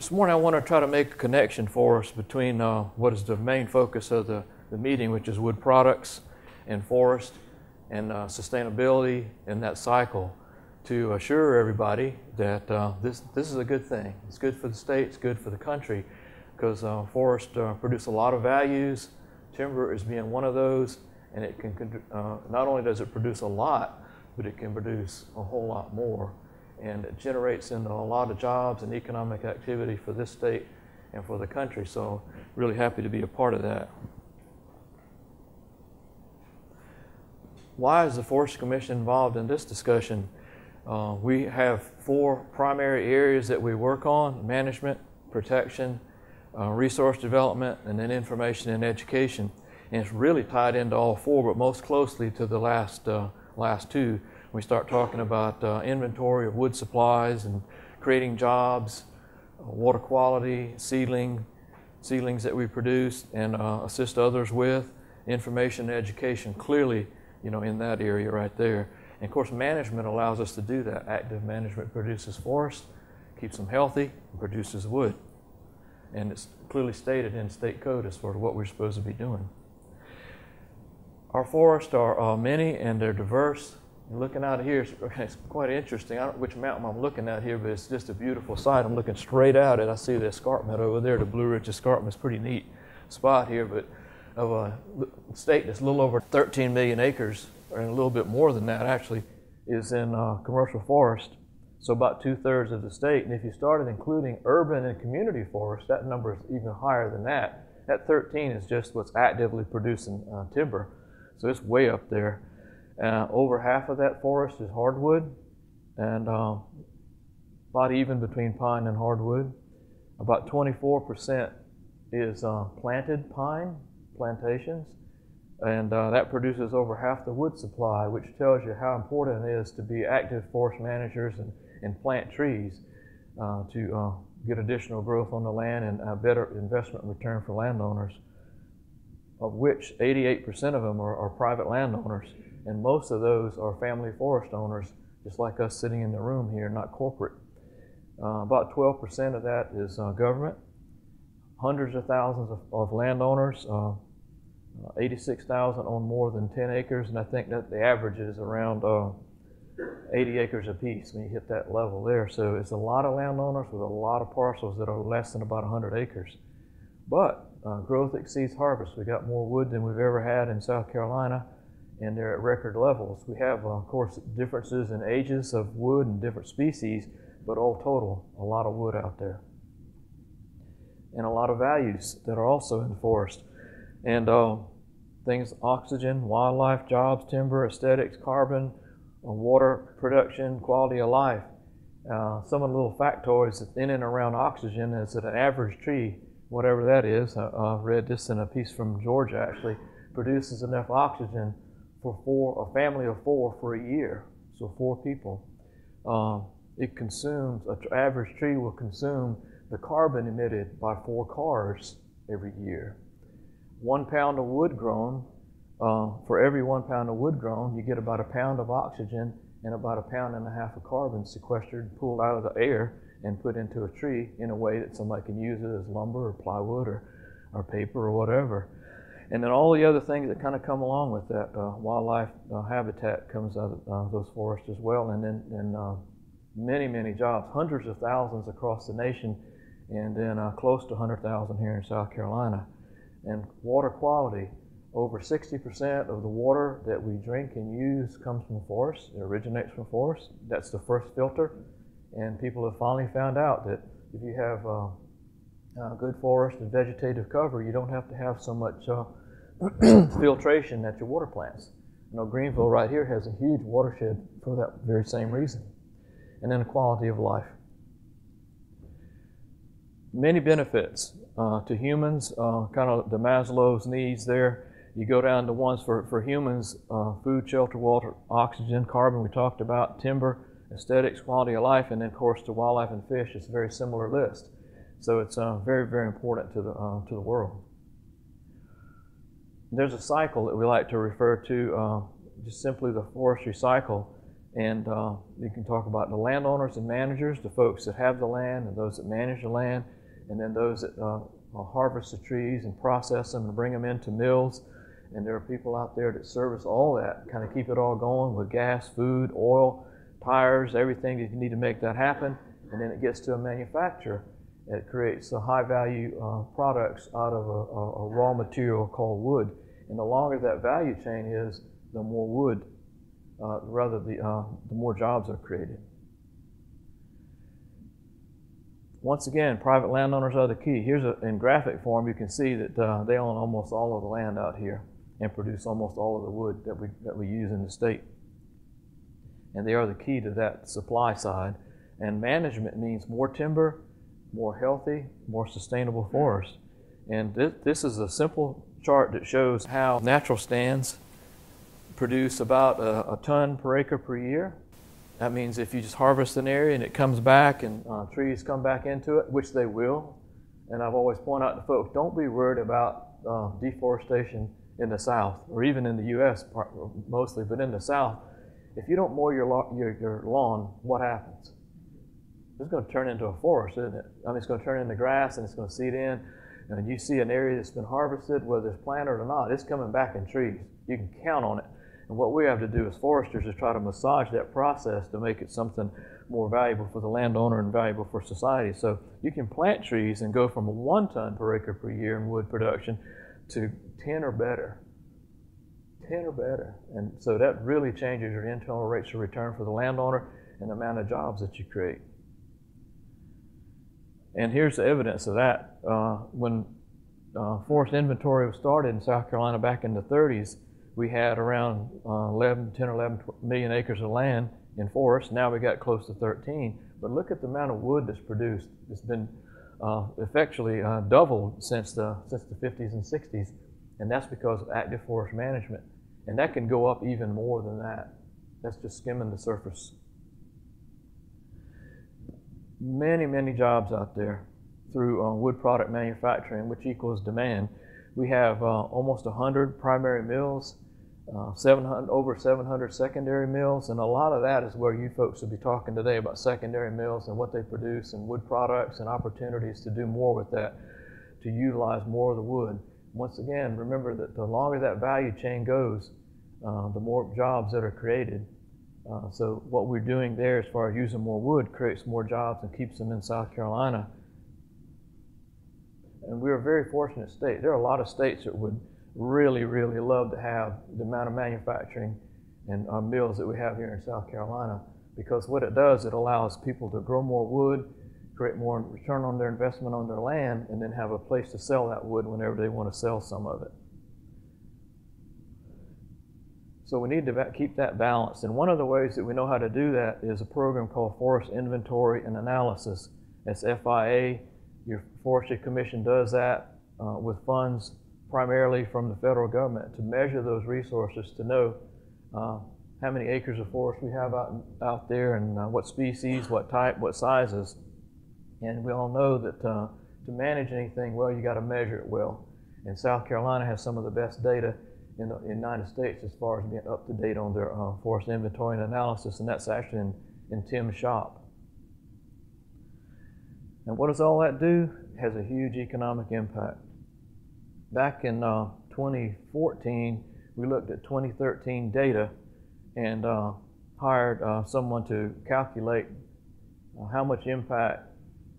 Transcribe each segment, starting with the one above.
This morning I want to try to make a connection for us between uh, what is the main focus of the, the meeting, which is wood products and forest and uh, sustainability in that cycle, to assure everybody that uh, this, this is a good thing. It's good for the state, it's good for the country, because uh, forests uh, produce a lot of values. Timber is being one of those, and it can uh, not only does it produce a lot, but it can produce a whole lot more and it generates into a lot of jobs and economic activity for this state and for the country. So really happy to be a part of that. Why is the Forest Commission involved in this discussion? Uh, we have four primary areas that we work on, management, protection, uh, resource development, and then information and education. And it's really tied into all four, but most closely to the last, uh, last two we start talking about uh, inventory of wood supplies and creating jobs, uh, water quality, seedling, seedlings that we produce and uh, assist others with, information education clearly, you know, in that area right there. And of course, management allows us to do that. Active management produces forests, keeps them healthy, produces wood. And it's clearly stated in state code as far as what we're supposed to be doing. Our forests are uh, many and they're diverse looking out of here, it's quite interesting. I don't know which mountain I'm looking at here, but it's just a beautiful sight. I'm looking straight out and I see the escarpment over there, the Blue Ridge Escarpment. It's a pretty neat spot here, but of a state that's a little over 13 million acres, or a little bit more than that actually, is in uh, commercial forest. So about two thirds of the state. And if you started including urban and community forest, that number is even higher than that. That 13 is just what's actively producing uh, timber. So it's way up there. Uh, over half of that forest is hardwood, and uh, about even between pine and hardwood. About 24% is uh, planted pine plantations, and uh, that produces over half the wood supply, which tells you how important it is to be active forest managers and, and plant trees uh, to uh, get additional growth on the land and a better investment return for landowners, of which 88% of them are, are private landowners. And most of those are family forest owners, just like us sitting in the room here, not corporate. Uh, about 12% of that is uh, government. Hundreds of thousands of, of landowners, uh, 86,000 on more than 10 acres, and I think that the average is around uh, 80 acres apiece when you hit that level there. So it's a lot of landowners with a lot of parcels that are less than about 100 acres. But uh, growth exceeds harvest. We got more wood than we've ever had in South Carolina and they're at record levels. We have, of course, differences in ages of wood and different species, but all total, a lot of wood out there. And a lot of values that are also in the forest. And uh, things oxygen, wildlife, jobs, timber, aesthetics, carbon, uh, water production, quality of life. Uh, some of the little factoids in and around oxygen is that an average tree, whatever that is, I uh, read this in a piece from Georgia actually, produces enough oxygen for four, a family of four for a year, so four people. Um, it consumes, an average tree will consume the carbon emitted by four cars every year. One pound of wood grown, uh, for every one pound of wood grown, you get about a pound of oxygen and about a pound and a half of carbon sequestered, pulled out of the air, and put into a tree in a way that somebody can use it as lumber or plywood or, or paper or whatever. And then all the other things that kind of come along with that uh, wildlife uh, habitat comes out of uh, those forests as well. And then and, uh, many, many jobs, hundreds of thousands across the nation, and then uh, close to 100,000 here in South Carolina. And water quality, over 60% of the water that we drink and use comes from forests. It originates from forests. That's the first filter. And people have finally found out that if you have uh, good forest and vegetative cover, you don't have to have so much uh, filtration at your water plants. You know, Greenville right here has a huge watershed for that very same reason. And then the quality of life. Many benefits uh, to humans, uh, kind of the Maslow's needs there. You go down to ones for, for humans uh, food, shelter, water, oxygen, carbon, we talked about, timber, aesthetics, quality of life, and then, of course, to wildlife and fish, it's a very similar list. So it's uh, very, very important to the, uh, to the world there's a cycle that we like to refer to, uh, just simply the forestry cycle. And uh, you can talk about the landowners and managers, the folks that have the land and those that manage the land, and then those that uh, harvest the trees and process them and bring them into mills. And there are people out there that service all that, kind of keep it all going with gas, food, oil, tires, everything that you need to make that happen. And then it gets to a manufacturer. It creates the high value uh, products out of a, a, a raw material called wood. And the longer that value chain is, the more wood, uh, rather the, uh, the more jobs are created. Once again, private landowners are the key. Here's a, in graphic form, you can see that uh, they own almost all of the land out here and produce almost all of the wood that we, that we use in the state. And they are the key to that supply side. And management means more timber, more healthy, more sustainable forests. And this, this is a simple chart that shows how natural stands produce about a, a, ton per acre per year. That means if you just harvest an area and it comes back and uh, trees come back into it, which they will, and I've always pointed out to folks, don't be worried about uh, deforestation in the South, or even in the U.S. mostly, but in the South, if you don't mow your, your, your lawn, what happens? It's going to turn into a forest, isn't it? I mean, it's going to turn into grass and it's going to seed in. And you see an area that's been harvested, whether it's planted or not, it's coming back in trees. You can count on it. And what we have to do as foresters is try to massage that process to make it something more valuable for the landowner and valuable for society. So you can plant trees and go from one ton per acre per year in wood production to 10 or better. 10 or better. And so that really changes your internal rates of return for the landowner and the amount of jobs that you create. And here's the evidence of that. Uh, when uh, forest inventory was started in South Carolina back in the 30s, we had around uh, 11, 10 or 11 million acres of land in forest. Now we got close to 13. But look at the amount of wood that's produced. It's been uh, effectually uh, doubled since the, since the 50s and 60s. And that's because of active forest management. And that can go up even more than that. That's just skimming the surface many, many jobs out there through uh, wood product manufacturing, which equals demand. We have uh, almost 100 primary mills, uh, 700, over 700 secondary mills, and a lot of that is where you folks will be talking today about secondary mills and what they produce and wood products and opportunities to do more with that, to utilize more of the wood. Once again, remember that the longer that value chain goes, uh, the more jobs that are created uh, so what we're doing there as far as using more wood creates more jobs and keeps them in South Carolina. And we're a very fortunate state. There are a lot of states that would really, really love to have the amount of manufacturing and uh, mills that we have here in South Carolina because what it does, it allows people to grow more wood, create more return on their investment on their land, and then have a place to sell that wood whenever they want to sell some of it. So we need to keep that balance. And one of the ways that we know how to do that is a program called Forest Inventory and Analysis. It's FIA. Your Forestry Commission does that uh, with funds primarily from the federal government to measure those resources to know uh, how many acres of forest we have out, out there and uh, what species, what type, what sizes. And we all know that uh, to manage anything well, you got to measure it well. And South Carolina has some of the best data in the United States as far as being up to date on their uh, forest inventory and analysis, and that's actually in, in Tim's shop. And what does all that do? It has a huge economic impact. Back in uh, 2014, we looked at 2013 data and uh, hired uh, someone to calculate uh, how much impact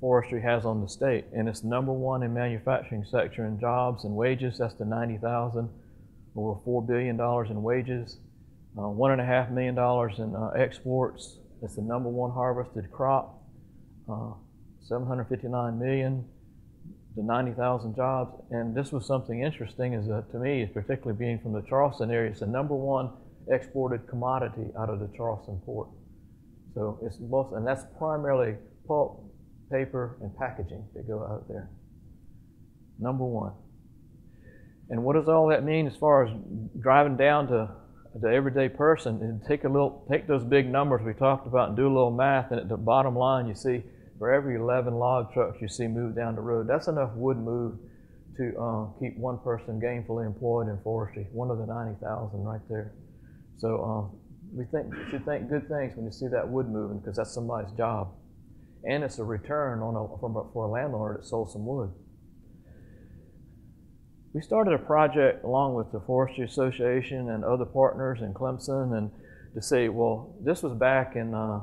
forestry has on the state. And it's number one in manufacturing sector and jobs and wages. That's the 90,000 over $4 billion in wages, uh, $1.5 million in uh, exports. It's the number one harvested crop, uh, 759 million, to 90,000 jobs. And this was something interesting is uh, to me, particularly being from the Charleston area, it's the number one exported commodity out of the Charleston port. So it's most, and that's primarily pulp, paper, and packaging that go out there. Number one. And what does all that mean as far as driving down to the everyday person? And take a little take those big numbers we talked about and do a little math and at the bottom line you see for every 11 log trucks you see move down the road that's enough wood moved to uh, keep one person gainfully employed in forestry one of the 90,000 right there. So uh, we think you should think good things when you see that wood moving because that's somebody's job, and it's a return on a, from a, for a landowner that sold some wood. We started a project along with the Forestry Association and other partners in Clemson, and to say, well, this was back in uh,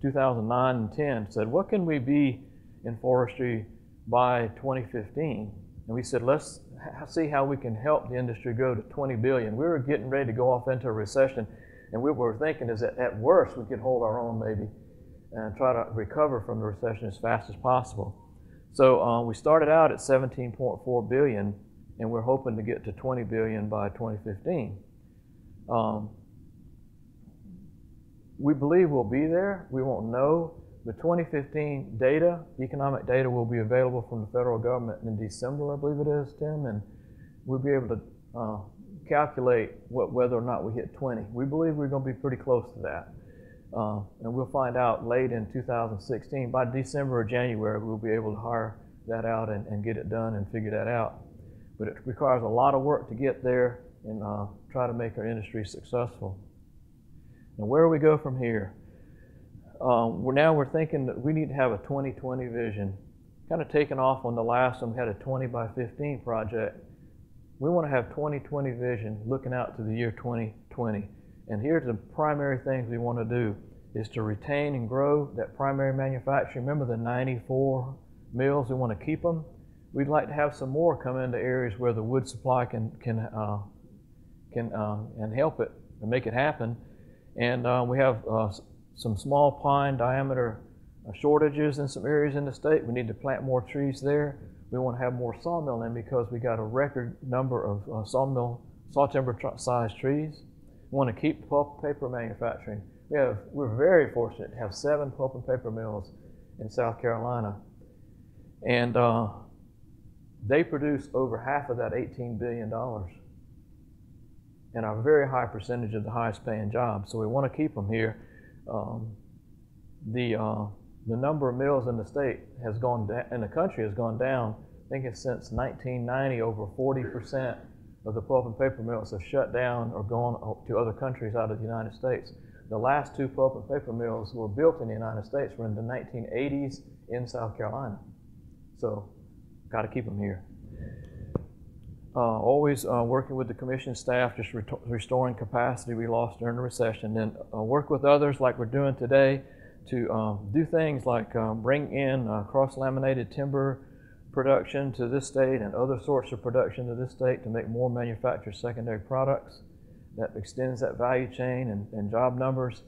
2009 and 10. Said, what can we be in forestry by 2015? And we said, let's see how we can help the industry grow to 20 billion. We were getting ready to go off into a recession, and we were thinking is that at worst we could hold our own maybe and try to recover from the recession as fast as possible. So uh, we started out at 17.4 billion, and we're hoping to get to 20 billion by 2015. Um, we believe we'll be there. We won't know. The 2015 data, economic data, will be available from the federal government in December, I believe it is, Tim, and we'll be able to uh, calculate what, whether or not we hit 20. We believe we're going to be pretty close to that. Uh, and we'll find out late in 2016. By December or January, we'll be able to hire that out and, and get it done and figure that out. But it requires a lot of work to get there and uh, try to make our industry successful. Now, where do we go from here? Um, we're now we're thinking that we need to have a 2020 vision. Kind of taking off on the last one, we had a 20 by 15 project. We want to have 2020 vision looking out to the year 2020. And here's the primary things we want to do is to retain and grow that primary manufacturing. Remember the 94 mills, we want to keep them. We'd like to have some more come into areas where the wood supply can, can, uh, can uh, and help it and make it happen. And uh, we have uh, some small pine diameter uh, shortages in some areas in the state. We need to plant more trees there. We want to have more sawmill in because we got a record number of uh, sawmill, saw timber tr- size trees. We want to keep pulp paper manufacturing. We have, we're very fortunate to have seven pulp and paper mills in South Carolina. And they produce over half of that $18 billion and a very high percentage of the highest paying jobs. So we want to keep them here. Um, the uh, the number of mills in the state has gone down, in the country has gone down. I think it's since 1990, over 40 percent of the pulp and paper mills have shut down or gone to other countries out of the United States. The last two pulp and paper mills were built in the United States were in the 1980s in South Carolina. So, got to keep them here. Uh, always uh, working with the commission staff, just re- restoring capacity we lost during the recession. Then uh, work with others like we're doing today to um, do things like um, bring in uh, cross-laminated timber production to this state and other sorts of production to this state to make more manufactured secondary products that extends that value chain and, and job numbers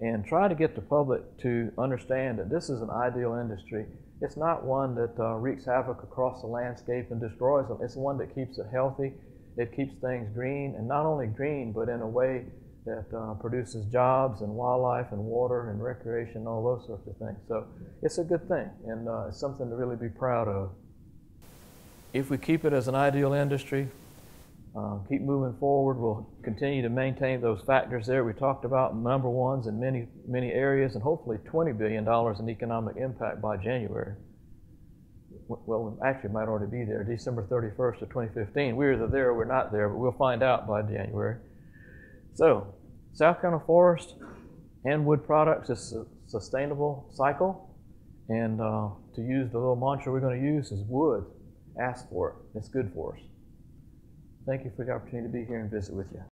and try to get the public to understand that this is an ideal industry it's not one that uh, wreaks havoc across the landscape and destroys them. It's one that keeps it healthy. It keeps things green, and not only green, but in a way that uh, produces jobs and wildlife and water and recreation, and all those sorts of things. So it's a good thing, and uh, it's something to really be proud of. If we keep it as an ideal industry, uh, keep moving forward. We'll continue to maintain those factors there we talked about, number ones in many, many areas, and hopefully $20 billion in economic impact by January. Well, actually, it might already be there, December 31st of 2015. We're either there or we're not there, but we'll find out by January. So, South Carolina Forest and wood products is a sustainable cycle. And uh, to use the little mantra we're going to use is wood. Ask for it. It's good for us. Thank you for the opportunity to be here and visit with you.